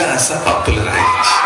கைலாச popular ஆயிடுச்சு